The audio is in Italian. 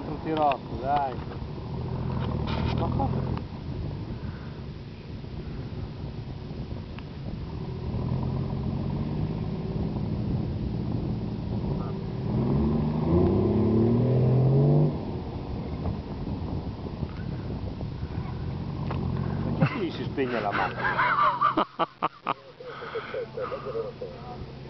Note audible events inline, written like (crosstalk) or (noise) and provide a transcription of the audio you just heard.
altro tirotto, dai. Ma cosa? Perché si spegne la macchina? (laughs)